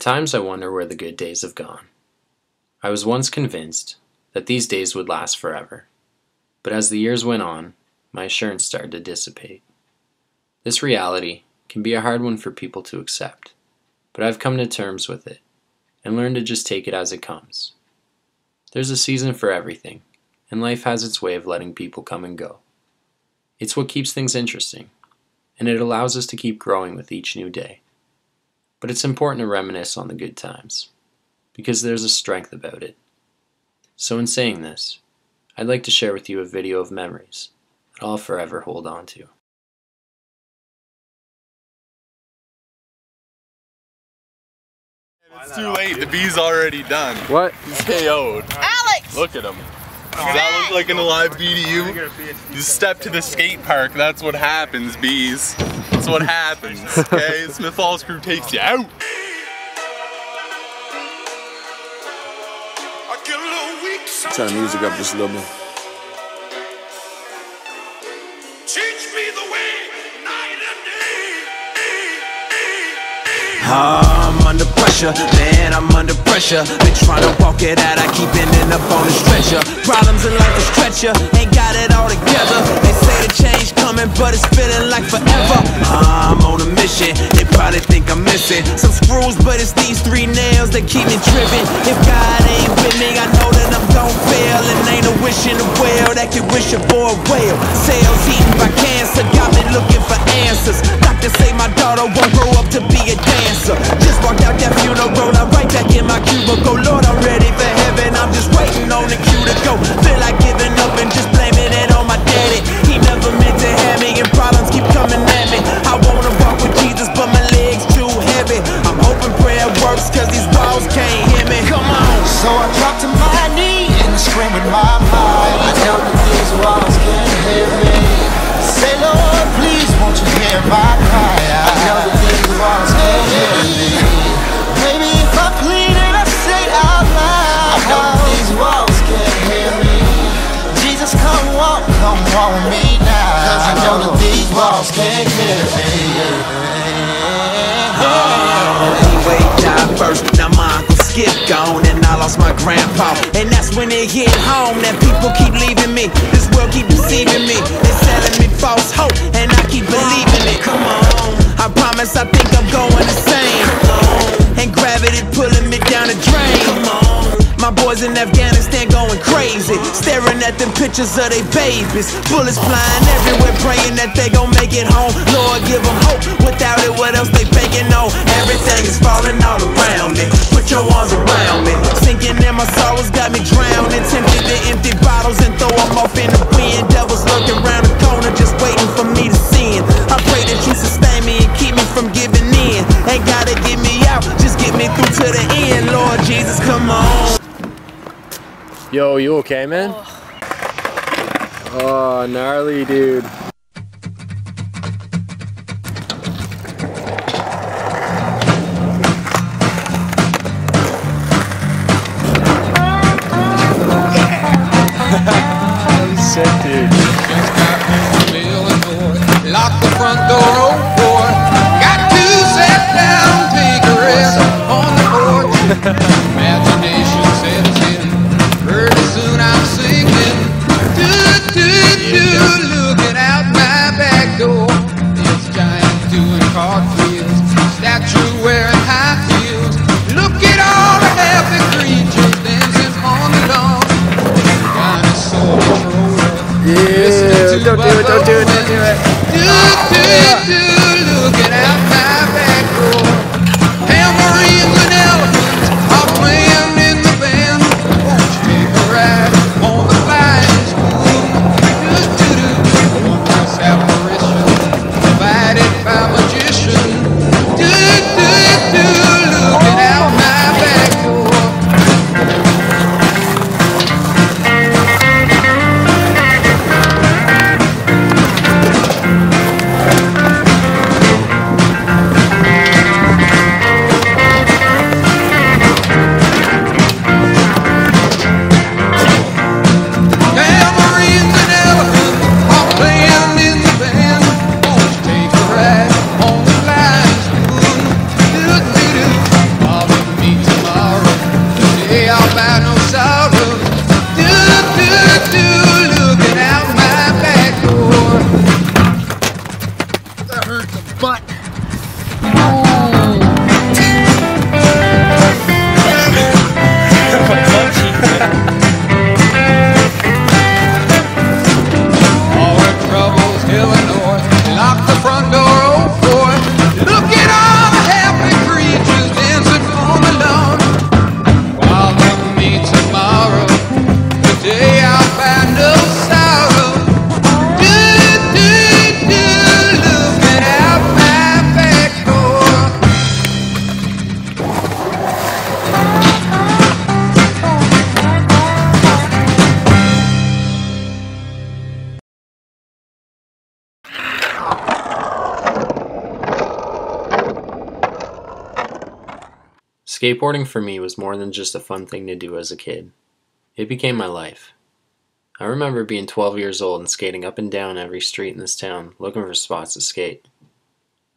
At times I wonder where the good days have gone. I was once convinced that these days would last forever, but as the years went on, my assurance started to dissipate. This reality can be a hard one for people to accept, but I've come to terms with it and learned to just take it as it comes. There's a season for everything, and life has its way of letting people come and go. It's what keeps things interesting, and it allows us to keep growing with each new day. But it's important to reminisce on the good times, because there's a strength about it. So, in saying this, I'd like to share with you a video of memories that I'll forever hold on to. It's too late. The bee's already done. What? He's KO'd. Alex! Look at him. Does that look like an alive bee to you? You step to the skate park, that's what happens, bees. That's what happens, okay? Smith Falls crew takes you out. Turn the music up just a little bit. I'm under pressure, man, I'm under pressure. Been trying to walk it out, I keep ending up on the stretcher. Problems in life will stretch ya, ain't got it all together. They say the change coming, but it's feeling like forever. I'm on a mission, they probably think I'm missing some screws, but it's these three nails that keep me driven. If God ain't with me, I know that I'm gon' fail. And ain't a wish in the well that can wish a boy well. Cells eaten by cancer, got me looking for answers. Doctors say my daughter won't grow up to be a dancer. Just walked out that funeral, I'm right back in my cubicle. Lord, I'm ready for heaven. I'm just waiting on the cue to go. Anyway, died first. Now my uncle Skip gone, and I lost my grandpa. And that's when it hit home that people keep leaving me. This world keep deceiving me. It's selling me false hope, and I keep believing it. Come on, I promise I think I'm going insane. And gravity pulling me down the drain. Come on. My boys in Afghanistan going crazy, staring at them pictures of their babies. Bullets flying everywhere, praying that they gon' make it home. Lord, give them hope. Without it, what else they banking on? Everything is falling all around me. Put your arms around me. Sinking in my sorrows got me drowning. Tempted to empty bottles and throw them off in the Yo, you okay, man? Oh, gnarly, dude. Butt. Skateboarding for me was more than just a fun thing to do as a kid. It became my life. I remember being 12 years old and skating up and down every street in this town looking for spots to skate.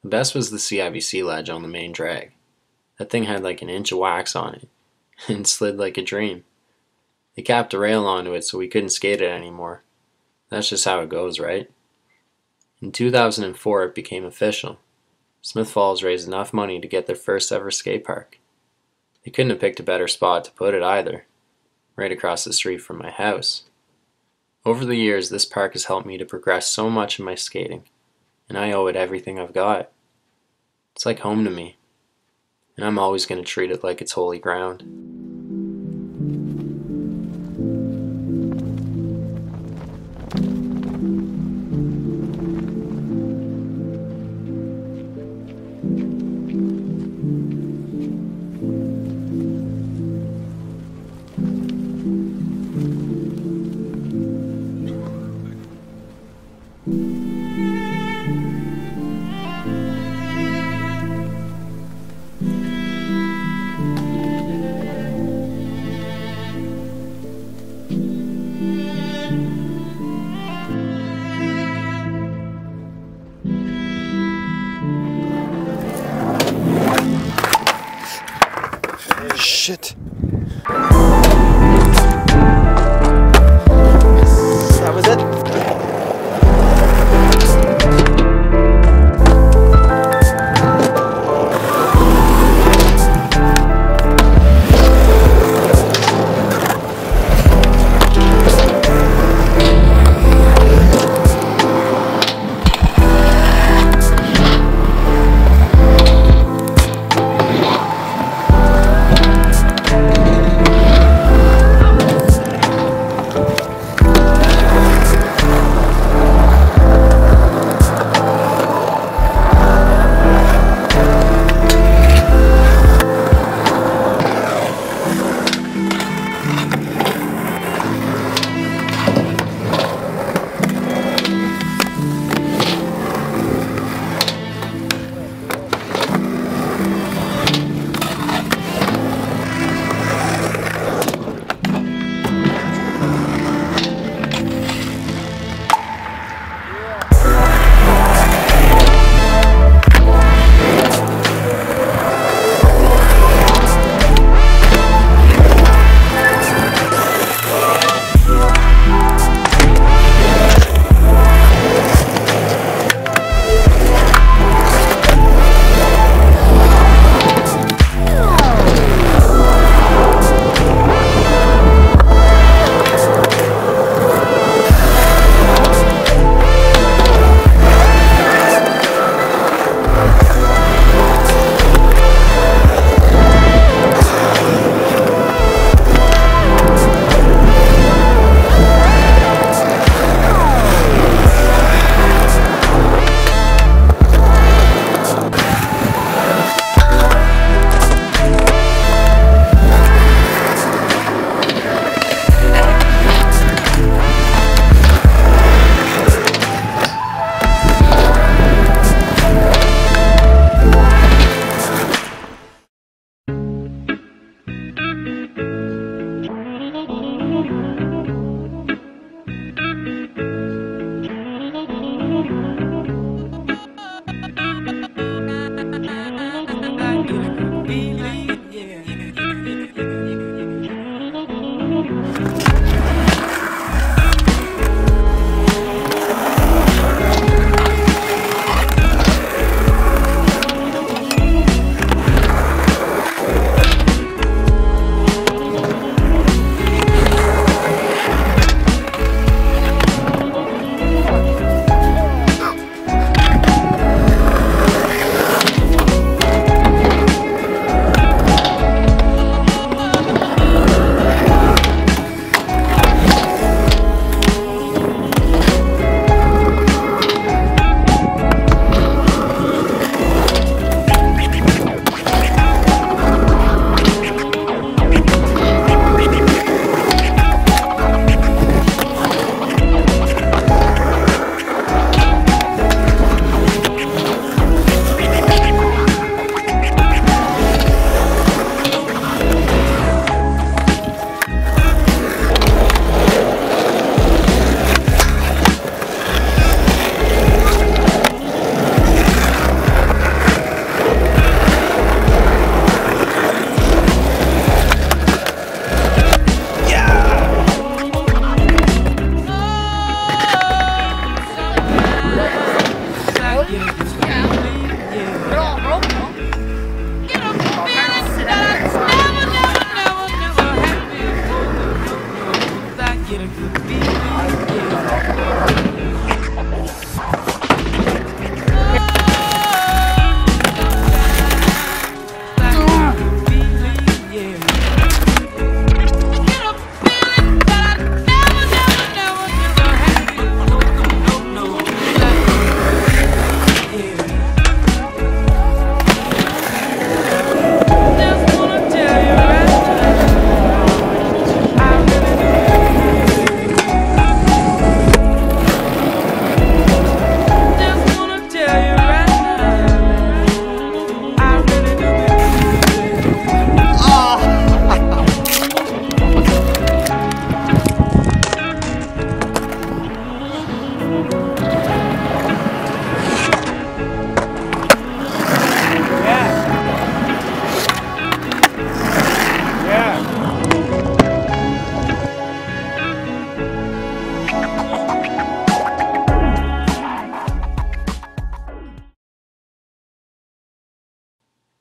The best was the CIBC ledge on the main drag. That thing had like an inch of wax on it and slid like a dream. They capped a rail onto it so we couldn't skate it anymore. That's just how it goes, right? In 2004, it became official. Smith Falls raised enough money to get their first ever skate park. They couldn't have picked a better spot to put it either, right across the street from my house. Over the years, this park has helped me to progress so much in my skating, and I owe it everything I've got. It's like home to me, and I'm always going to treat it like it's holy ground.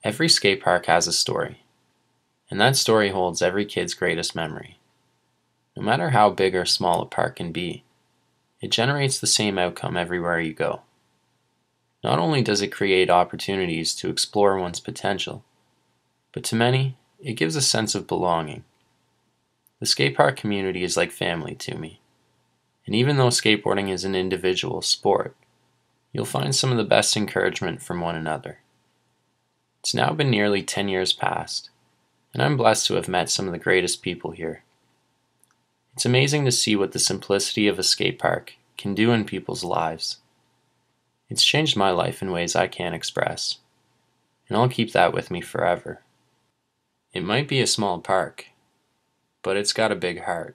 Every skate park has a story, and that story holds every kid's greatest memory. No matter how big or small a park can be, it generates the same outcome everywhere you go. Not only does it create opportunities to explore one's potential, but to many, it gives a sense of belonging. The skate park community is like family to me, and even though skateboarding is an individual sport, you'll find some of the best encouragement from one another. It's now been nearly 10 years past, and I'm blessed to have met some of the greatest people here. It's amazing to see what the simplicity of a skate park can do in people's lives. It's changed my life in ways I can't express, and I'll keep that with me forever. It might be a small park, but it's got a big heart.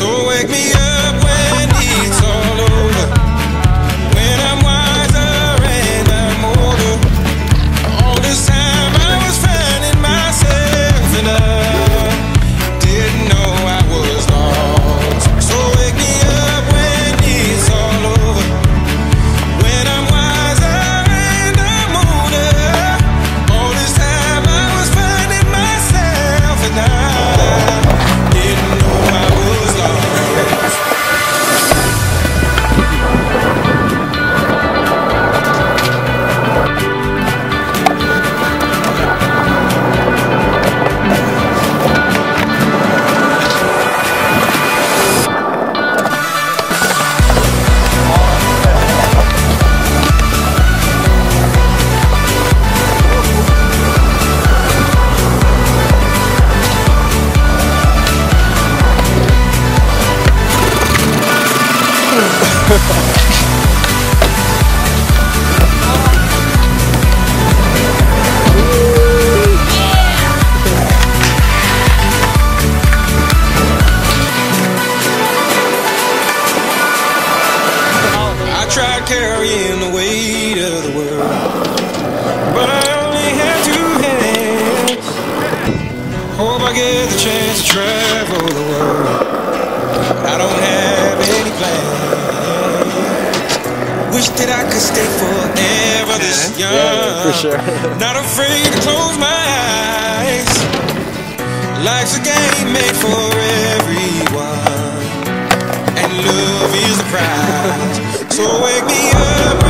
So wake me up carrying the weight of the world, but I only had two hands. Hope I get the chance to travel the world, but I don't have any plans. Wish that I could stay forever this young. Yeah, for sure. Not afraid to close my eyes. Life's a game made for everyone, and love is the prize. So wake me up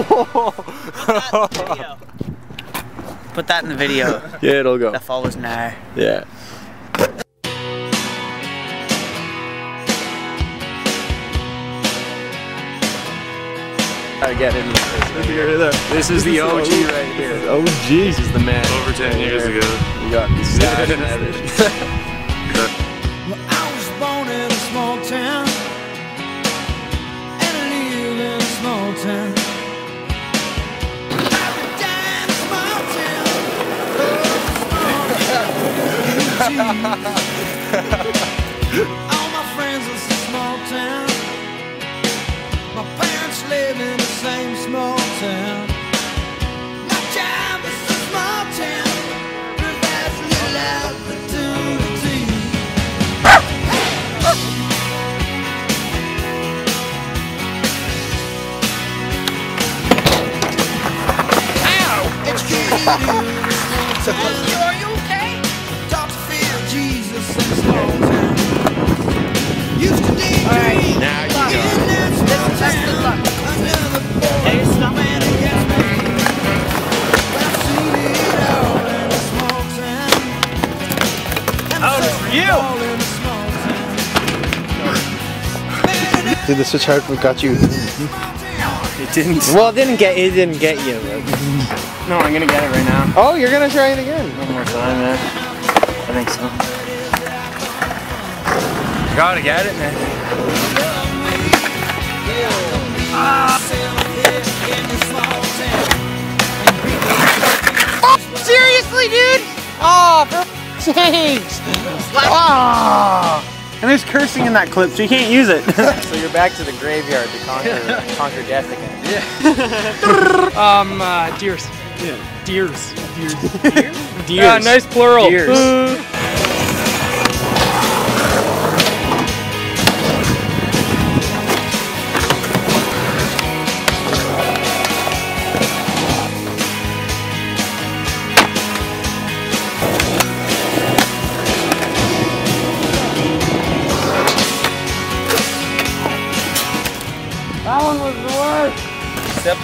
Put that in the video. yeah, it'll go. That follows now. Yeah. I get in this. is the OG right here. OG. This is the man. Over 10 years ago. You got All my friends is a small town. My parents live in the same small town. My job is a small town. Provides little opportunity. Are you Did the switch hard got you? It didn't. Well, it didn't get it didn't get you. No, I'm gonna get it right now. Oh, you're gonna try it again. One more time, man. I think so. Gotta get it, man. Seriously, dude? Oh, for sakes! Oh. And there's cursing in that clip, so you can't use it. So you're back to the graveyard to conquer conquer death again. Yeah. um, uh, deers. Yeah. Deers. Deers. Deers? Yeah, nice plural. Deers.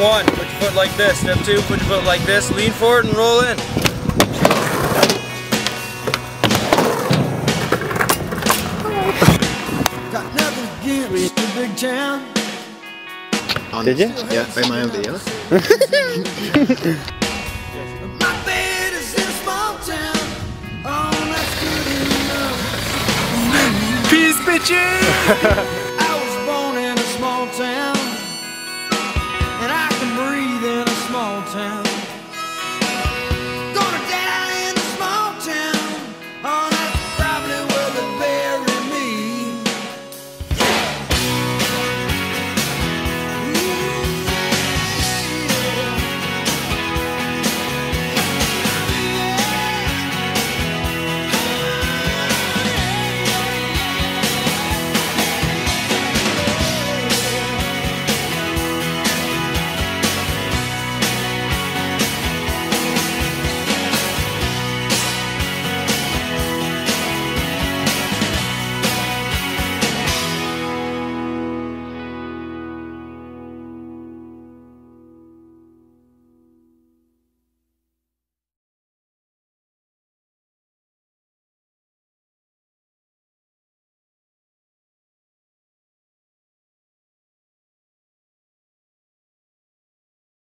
One, put your foot like this. Step two, put your foot like this. Lean forward and roll in. got nothing against the big town. Did you? Yeah, by my own videos. my bed is in a small town. Oh, that's good enough. Peace, bitches!